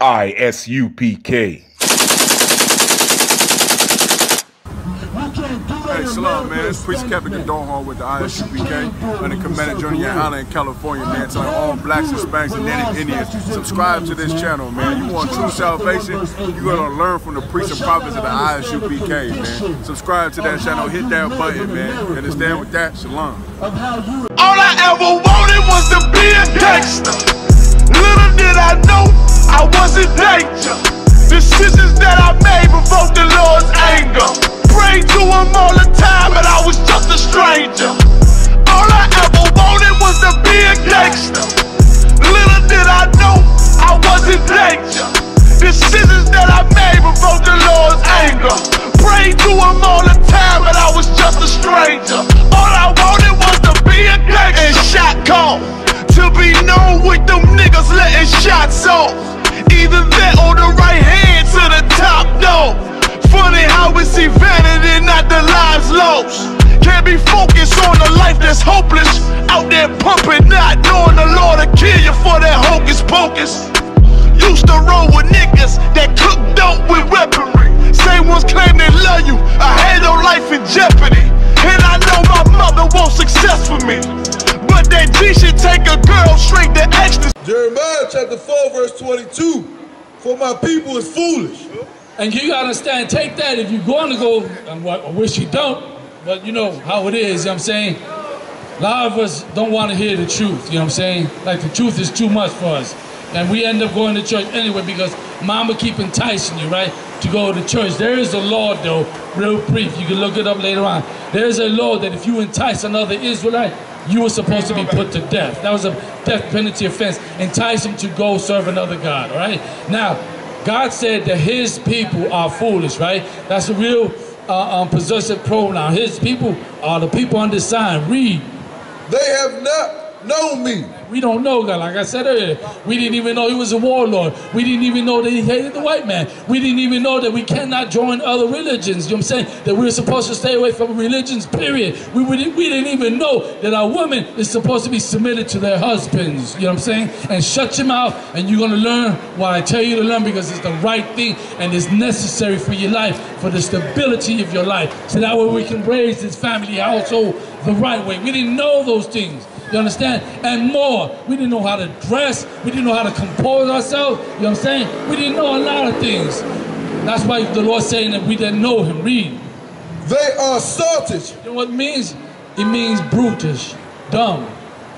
ISUPK. Hey, shalom, man. It's Priest Captain Condon with the ISUPK on the Commander Journey in California, man. Telling all blacks, Hispanics, and Native Indians, subscribe to this channel, man. You want true salvation, you're going to learn from the priests and prophets of the ISUPK, man. Subscribe to that channel, hit that button, man. And Understand with that? Shalom. All I ever wanted was to be a gangster. Little did I know I was in danger. Decisions that be focused on a life that's hopeless. Out there pumping, not knowing the Lord will kill you for that hocus pocus. Used to roll with niggas that cook dope with weaponry. Same ones claim they love you. I had no life in jeopardy. And I know my mother wants success for me. But that G should take a girl straight to ecstasy. Jeremiah chapter 4, verse 22. For my people is foolish. And you gotta understand, take that if you're going to go, and I wish you don't, but you know how it is, you know what I'm saying? A lot of us don't want to hear the truth, you know what I'm saying? Like the truth is too much for us. And we end up going to church anyway because mama keep enticing you, right? To go to church. There is a law though, real brief, you can look it up later on. There is a law that if you entice another Israelite, you were supposed to be put to death. That was a death penalty offense. Entice him to go serve another God, all right? Now, God said that his people are foolish, right? That's a real uh, um, possessive pronoun. His people are the people on this sign. Read. They have not known me. We don't know God. Like I said earlier, we didn't even know he was a warlord. We didn't even know that he hated the white man. We didn't even know that we cannot join other religions. You know what I'm saying? That we're supposed to stay away from religions, period. We, we, didn't- we didn't even know that our women is supposed to be submitted to their husbands. You know what I'm saying? And shut your mouth, and you're going to learn what I tell you to learn because it's the right thing and it's necessary for your life, for the stability of your life. So that way we can raise this family household the right way. We didn't know those things. You understand? And more. We didn't know how to dress. We didn't know how to compose ourselves. You know what I'm saying? We didn't know a lot of things. That's why the Lord's saying that we didn't know him. Read. They are sottish. You know what it means? It means brutish, dumb. You know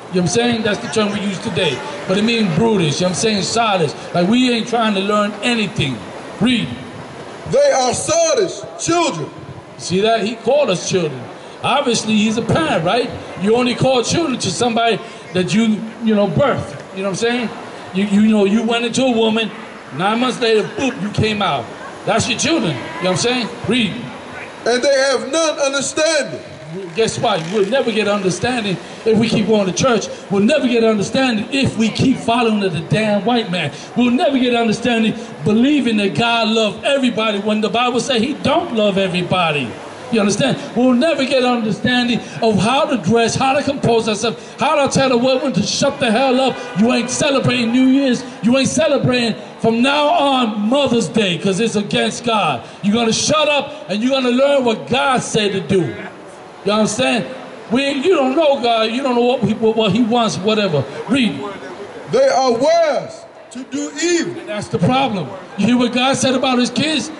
what I'm saying? That's the term we use today. But it means brutish. You know what I'm saying? Childish. Like we ain't trying to learn anything. Read. They are sottish children. See that? He called us children. Obviously, he's a parent, right? You only call children to somebody that you, you know, birth. You know what I'm saying? You, you know, you went into a woman, nine months later, boop, you came out. That's your children. You know what I'm saying? Read. And they have none understanding. Guess what? We'll never get understanding if we keep going to church. We'll never get understanding if we keep following the damn white man. We'll never get understanding believing that God loves everybody when the Bible says he don't love everybody. You understand? We'll never get an understanding of how to dress, how to compose ourselves, how to tell a woman to shut the hell up. You ain't celebrating New Year's. You ain't celebrating from now on Mother's Day because it's against God. You're going to shut up and you're going to learn what God said to do. You understand? We, you don't know God. You don't know what he, what he wants, whatever. Read. They are wise to do evil. That's the problem. You hear what God said about his kids?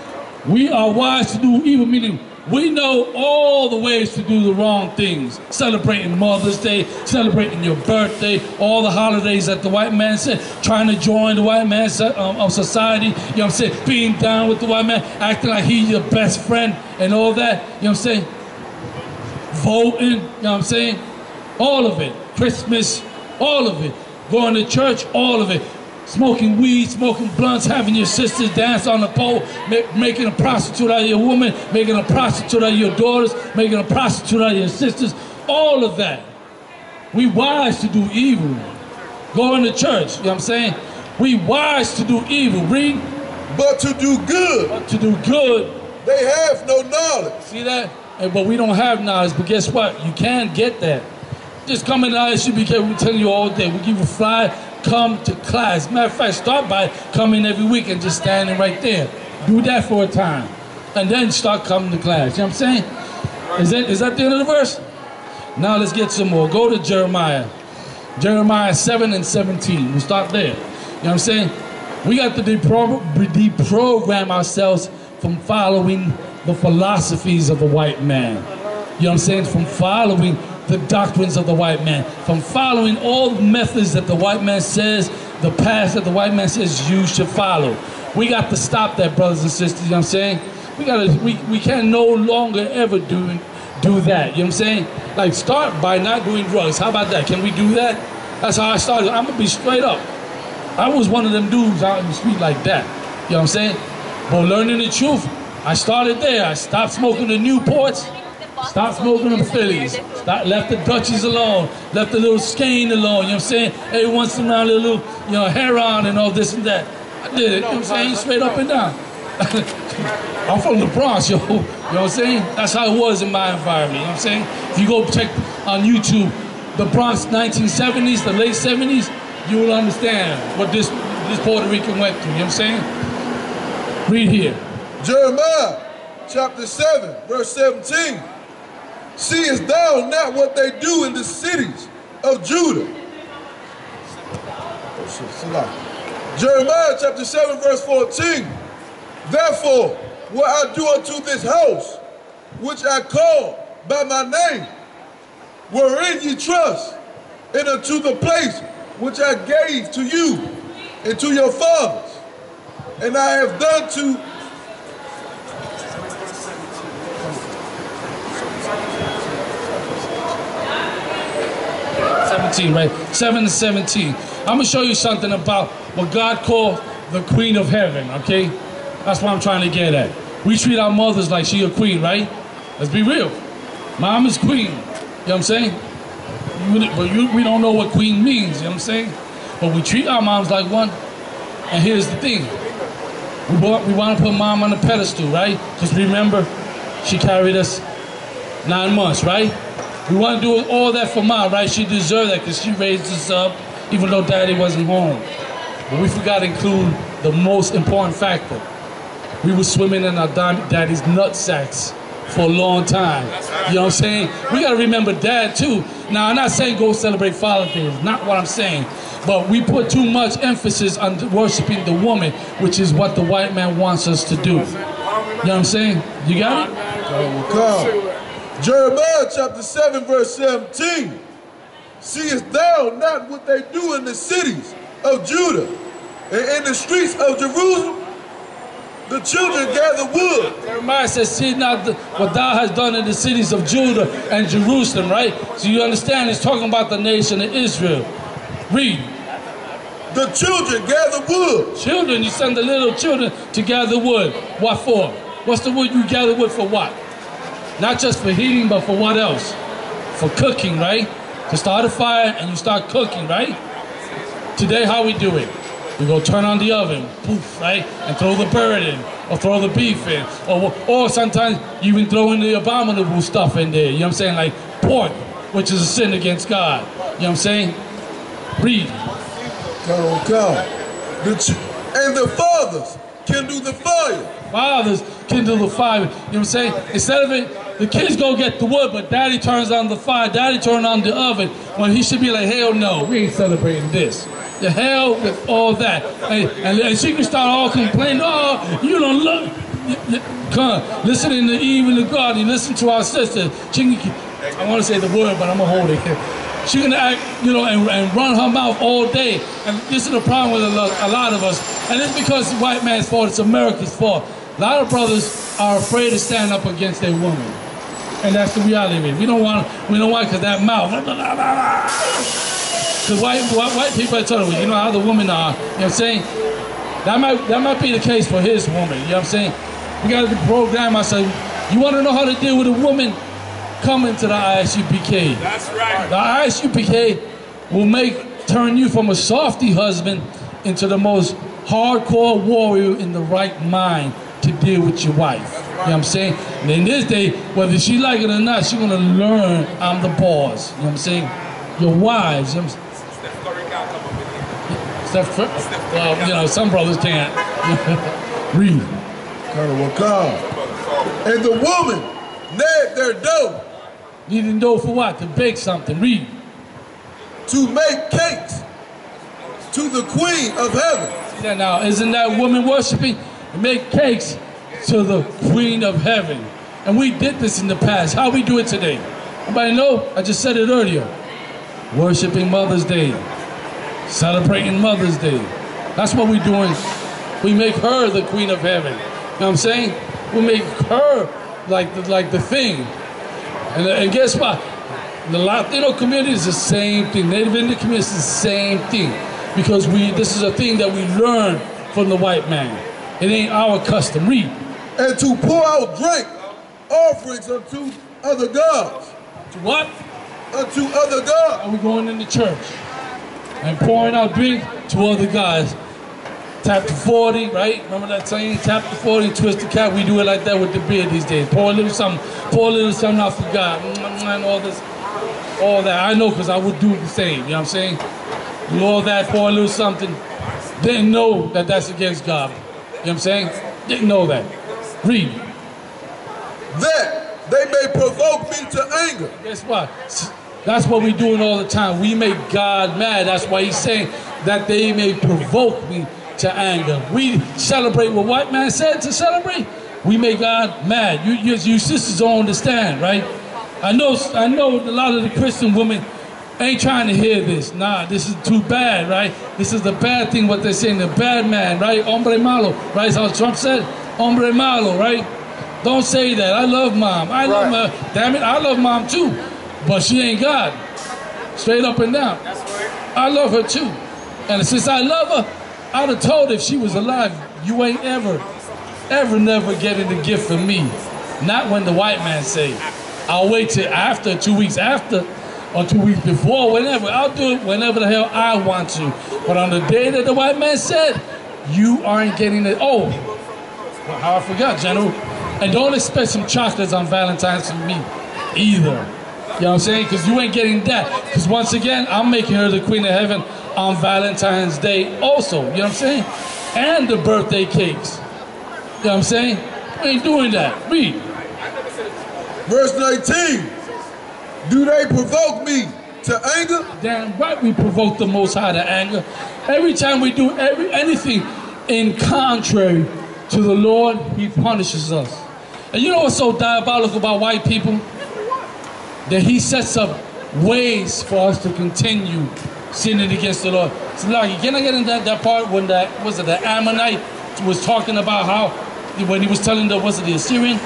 We are wise to do evil, meaning we know all the ways to do the wrong things. Celebrating Mother's Day, celebrating your birthday, all the holidays that the white man said, trying to join the white man's um, of society, you know what I'm saying? Being down with the white man, acting like he's your best friend and all that, you know what I'm saying? Voting, you know what I'm saying? All of it. Christmas, all of it. Going to church, all of it. Smoking weed, smoking blunts, having your sisters dance on the pole, ma- making a prostitute out of your woman, making a prostitute out of your daughters, making a prostitute out of your sisters, all of that. We wise to do evil. Going to church, you know what I'm saying? We wise to do evil. Read, But to do good, but to do good. they have no knowledge. See that? But we don't have knowledge. But guess what? You can get that. Just come in the ISUPK, we tell you all day. We give you fly come to class. Matter of fact, start by coming every week and just standing right there. Do that for a time. And then start coming to class. You know what I'm saying? Is that, is that the end of the verse? Now let's get some more. Go to Jeremiah. Jeremiah 7 and 17. We'll start there. You know what I'm saying? We got to depro- deprogram ourselves from following the philosophies of the white man. You know what I'm saying? From following the doctrines of the white man, from following all methods that the white man says, the path that the white man says you should follow. We got to stop that, brothers and sisters. You know what I'm saying? We gotta we, we can no longer ever do do that. You know what I'm saying? Like start by not doing drugs. How about that? Can we do that? That's how I started. I'm gonna be straight up. I was one of them dudes out in the street like that. You know what I'm saying? But learning the truth, I started there. I stopped smoking the Newports, stopped smoking the Phillies, stopped, left the Dutchies alone, left the little skein alone. You know what I'm saying? Every once in a while, a little, you know, hair on and all this and that. I did it. You know what I'm saying? Straight up and down. I'm from the Bronx, yo. You know what I'm saying? That's how it was in my environment. You know what I'm saying? If you go check on YouTube, the Bronx 1970s, the late 70s, you will understand what this this Puerto Rican went through. You know what I'm saying? Read here. Jeremiah chapter 7, verse 17. Seest thou not what they do in the cities of Judah? Jeremiah chapter 7, verse 14. Therefore, what I do unto this house, which I call by my name, wherein ye trust, and unto the place which I gave to you and to your fathers, and I have done to 17, right? 7 to 17. I'm going to show you something about what God called the queen of heaven, okay? That's what I'm trying to get at. We treat our mothers like she a queen, right? Let's be real. Mom is queen. You know what I'm saying? But you, we don't know what queen means, you know what I'm saying? But we treat our moms like one. And here's the thing. We want, we want to put mom on the pedestal, right? Because remember, she carried us nine months, right? We want to do all that for mom, right? She deserved that because she raised us up, even though daddy wasn't home. But we forgot to include the most important factor. We were swimming in our daddy's nut sacks for a long time. You know what I'm saying? We got to remember dad too. Now, I'm not saying go celebrate Father's Day. It's not what I'm saying. But we put too much emphasis on worshiping the woman, which is what the white man wants us to do. You know what I'm saying? You got it? Come. Jeremiah chapter 7, verse 17. Seest thou not what they do in the cities of Judah and in the streets of Jerusalem? The children gather wood. Jeremiah says, see not the, what thou hast done in the cities of Judah and Jerusalem, right? So you understand, he's talking about the nation of Israel. Read. The children gather wood. Children, you send the little children to gather wood. What for? What's the wood you gather wood for what? Not just for heating, but for what else? For cooking, right? To start a fire and you start cooking, right? Today, how we do it? We go turn on the oven, poof, right? And throw the bird in, or throw the beef in, or, or sometimes you even throw in the abominable stuff in there. You know what I'm saying? Like pork, which is a sin against God. You know what I'm saying? Read. The ch- and the fathers kindle the fire. fathers kindle the fire. You know what I'm saying? Instead of it, the kids go get the wood, but daddy turns on the fire, daddy turns on the oven, when he should be like, hell no, we ain't celebrating this. The hell with all that. And, and, and she can start all complaining, oh, you don't look. Come, listen in the Eve and the garden, listen to our sister. She can, I want to say the word, but I'm going to hold it. She can act, you know, and, and run her mouth all day. And this is the problem with a lot, a lot of us. And it's because white man's fault, it's America's fault. A lot of brothers are afraid to stand up against a woman. And that's the reality of it. We don't want, we don't want, because that mouth. Because white, white, white people are telling you know how the women are. You know what I'm saying? That might, that might be the case for his woman. You know what I'm saying? We got to program ourselves. You want to know how to deal with a woman? Come into the ISUPK. That's right. The ISUPK will make turn you from a softy husband into the most hardcore warrior in the right mind deal with your wife. You know what I'm saying? And in this day, whether she like it or not, she's gonna learn I'm the boss. You know what I'm saying? Your wives, you know what I'm saying? Steph Curry. Well, you know, some brothers can't. Read. Colonel Wakam. And the woman knead their dough Needing dough for what? To bake something. Read. to make cakes to the queen of heaven. See that now? Isn't that woman worshiping? Make cakes to the Queen of Heaven. And we did this in the past. How we do it today? Anybody know? I just said it earlier. Worshiping Mother's Day. Celebrating Mother's Day. That's what we're doing. We make her the Queen of Heaven. You know what I'm saying? We make her like the, like the thing. And, and guess what? The Latino community is the same thing. Native Indian community is the same thing. Because we this is a thing that we learned from the white man. It ain't our custom. Read. And to pour out drink offerings unto other gods. To what? Unto other gods. Are we going in the church and pouring out drink to other gods? Tap the 40, right? Remember that saying? Tap the 40, twist the cap. We do it like that with the beer these days. Pour a little something, pour a little something out for God. Mm, mm, mm, and all this, all that. I know because I would do the same. You know what I'm saying? Do all that, pour a little something. Didn't know that that's against God. You know what I'm saying? Didn't know that. Read. That they may provoke me to anger. Guess what? That's what we're doing all the time. We make God mad. That's why he's saying that they may provoke me to anger. We celebrate what white man said to celebrate. We make God mad. You, you, you sisters don't understand, right? I know, I know a lot of the Christian women ain't trying to hear this. Nah, this is too bad, right? This is the bad thing, what they're saying, the bad man, right? Hombre malo, right? How Trump said, hombre malo, right? Don't say that. I love mom. I love Right. her. Damn it, I love mom too. But she ain't God. Straight up and down. I love her too. And since I love her, I'd have told her if she was alive, you ain't ever, ever, never getting the gift from me. Not when the white man say. I'll wait till after, two weeks after, or two weeks before, whenever. I'll do it whenever the hell I want to. But on the day that the white man said, you aren't getting it. Oh, well, how I forgot, General. And don't expect some chocolates on Valentine's from me either. You know what I'm saying? Because you ain't getting that. Because once again, I'm making her the Queen of Heaven on Valentine's Day also. You know what I'm saying? And the birthday cakes. You know what I'm saying? We ain't doing that. Read. Verse 19. Do they provoke me to anger? Damn right we provoke the Most High to anger. Every time we do every anything in contrary to the Lord, He punishes us. And you know what's so diabolical about white people? That He sets up ways for us to continue sinning against the Lord. So like, can I get into that, that part when that was it the Ammonite was talking about how when he was telling the was it the Assyrian?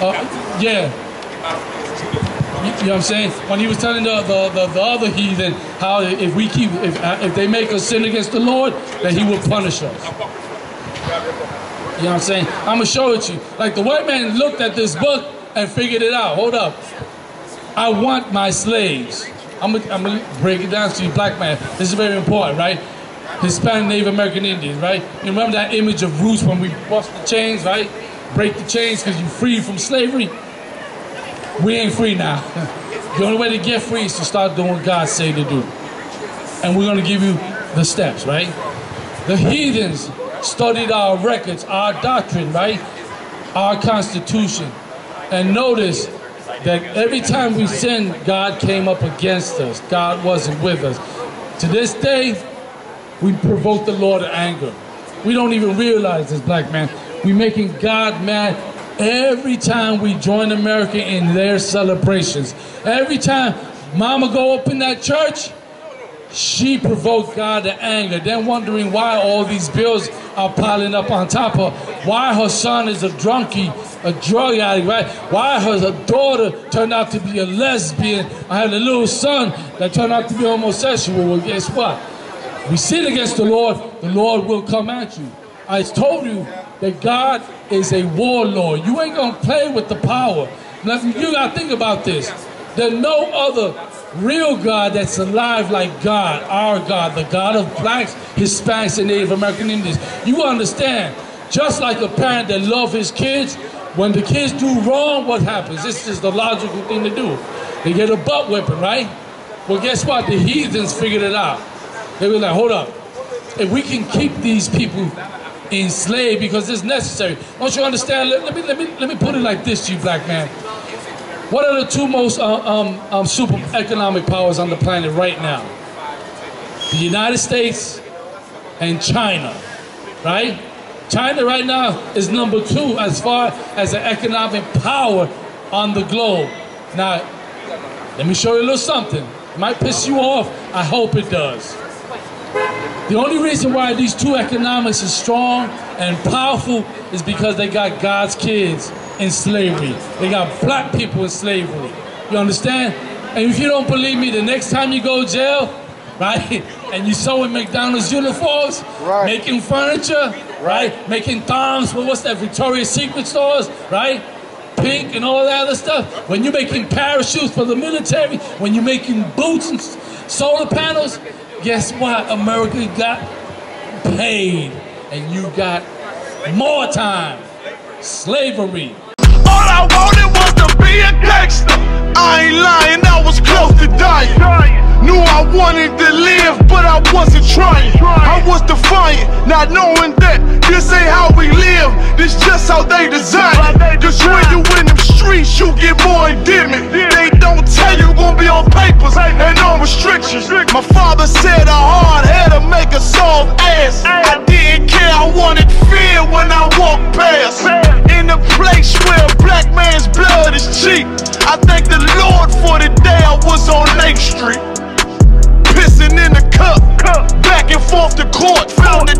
Uh, yeah. You, know what I'm saying? When he was telling the, the, the, the other heathen how if we keep if, if they make us sin against the Lord, that he will punish us. You know what I'm saying? I'm gonna show it to you. Like the white man looked at this book and figured it out. Hold up. I want my slaves. I'm gonna, I'm gonna break it down to you, black man. This is very important, right? Hispanic Native American Indians, right? You remember that image of Bruce when we bust the chains, right? Break the chains because you're free from slavery. We ain't free now. The only way to get free is to start doing what God say to do. And we're gonna give you the steps, right? The heathens studied our records, our doctrine, right? Our constitution. And notice that every time we sinned, God came up against us. God wasn't with us. To this day, we provoke the Lord to anger. We don't even realize this, black man. We're making God mad every time we join America in their celebrations. Every time mama go up in that church, she provoked God to anger, then wondering why all these bills are piling up on top of her. Why her son is a drunkie, a drug addict, right? Why her daughter turned out to be a lesbian. I had a little son that turned out to be homosexual. Well, guess what? We sin against the Lord, the Lord will come at you. I told you that God is a warlord. You ain't gonna play with the power. Now, you gotta think about this. There's no other real God that's alive like God, our God, the God of blacks, Hispanics, and Native American Indians. You understand? Just like a parent that loves his kids, when the kids do wrong, what happens? This is the logical thing to do. They get a butt whipping, right? Well, guess what? The heathens figured it out. They were like, hold up. If we can keep these people enslaved because it's necessary. Don't you understand? Let, me let me let me put it like this to you, black man. What are the two most uh, um, um, super economic powers on the planet right now? The United States and China, right? China right now is number two as far as an economic power on the globe. Now, let me show you a little something. It might piss you off. I hope it does. The only reason why these two economics is strong and powerful is because they got God's kids in slavery. They got black people in slavery. You understand? And if you don't believe me, the next time you go to jail, right, and you sewing McDonald's uniforms, Right. making furniture, right, making thongs for what's that, Victoria's Secret stores, right? Pink and all that other stuff. When you're making parachutes for the military, when you're making boots and solar panels, guess what? America got paid, and you got more time. Slavery. Be a gangster. I ain't lying, I was close to dying. Knew I wanted to live, but I wasn't trying. I was defiant, not knowing that this ain't how we live. This just how they design it. When you in them streets, you get more endemic. Be on papers and on restrictions. My father said a hard head to make a soft ass. I didn't care, I wanted fear when I walked past. In a place where a black man's blood is cheap. I thank the Lord for the day I was on Lake Street. Pissing in the cup, back and forth to court. Found the